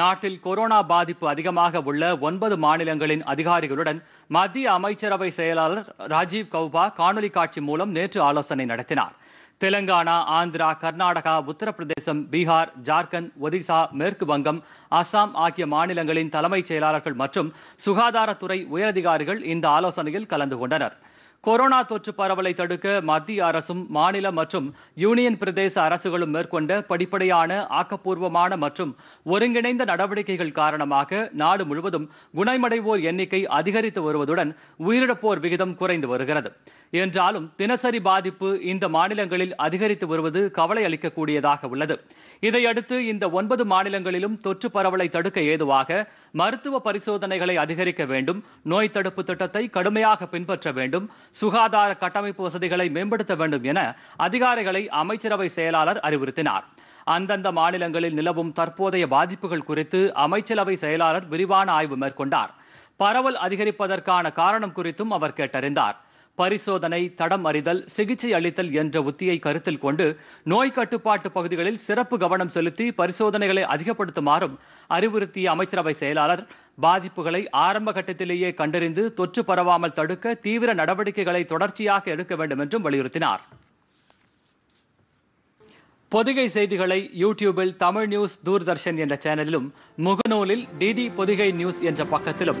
நாட்டில் கொரோனா பாதிப்பு அதிகமாக உள்ள ஒன்பது மாநிலங்களின் அதிகாரிகளுடன் மத்திய அமைச்சரவை செயலாளர் ராஜீவ் கௌபா காணொலி காட்சி மூலம் நேற்று ஆலோசனை நடத்தினார். தெலங்கானா ஆந்திரா கர்நாடகா உத்தரப்பிரதேசம் பீகார் ஜார்க்கண்ட் ஒடிசா மேற்கு வங்கம் அசாம் ஆகிய மாநிலங்களின் தலைமைச் செயலாளர்கள் மற்றும் சுகாதாரத்துறை உயரதிகாரிகள் இந்த ஆலோசனையில் கலந்து கொண்டனர். கொரோனா தொற்று பரவலை தடுக்க மத்திய அரசும் மாநில மற்றும் யூனியன் பிரதேச அரசுகளும் மேற்கொண்ட படிப்படியான ஆக்கப்பூர்வமான மற்றும் ஒருங்கிணைந்த நடவடிக்கைகள் காரணமாக நாடு முழுவதும் குணமடைவோர் எண்ணிக்கை அதிகரித்து வருவதுடன் உயிரிழப்போர் விகிதம் குறைந்து வருகிறது. என்றாலும் தினசரி பாதிப்பு இந்த மாநிலங்களில் அதிகரித்து வருவது கவலை அளிக்கக்கூடியதாக உள்ளது. இதையடுத்து இந்த ஒன்பது மாநிலங்களிலும் தொற்று பரவலை தடுக்க ஏதுவாக மருத்துவ பரிசோதனைகளை அதிகரிக்க வேண்டும் நோய் தடுப்பு திட்டத்தை கடுமையாக பின்பற்ற வேண்டும் சுகாதார கட்டமைப்பு வசதிகளை மேம்படுத்த வேண்டும் என அதிகாரிகளை அமைச்சரவை செயலாளர் அறிவுறுத்தினார். அந்தந்த மாநிலங்களில் நிலவும் தற்போதைய பாதிப்புகள் குறித்து அமைச்சரவை செயலாளர் விரிவான ஆய்வு மேற்கொண்டார். பரவல் அதிகரிப்பதற்கான காரணம் குறித்தும் அவர் கேட்டறிந்தார். பரிசோதனை தடம் அறிதல் சிகிச்சை அளித்தல் என்ற உத்தியை கருத்தில் கொண்டு நோய் கட்டுப்பாட்டு பகுதிகளில் சிறப்பு கவனம் செலுத்தி பரிசோதனைகளை அதிகப்படுத்துமாறும் அறிவுறுத்திய அமைச்சரவை செயலாளர் பாதிப்புகளை ஆரம்ப கட்டத்திலேயே கண்டறிந்து தொற்று பரவாமல் தடுக்க தீவிர நடவடிக்கைகளை தொடர்ச்சியாக எடுக்க வேண்டும் என்றும் வலியுறுத்தினார். பொதிகை செய்திகளை யூடியூபில் தமிழ் நியூஸ் தூர்தர்ஷன் என்ற சேனலிலும் முகநூலில் டிடி பொதிகை நியூஸ் என்ற பக்கத்திலும்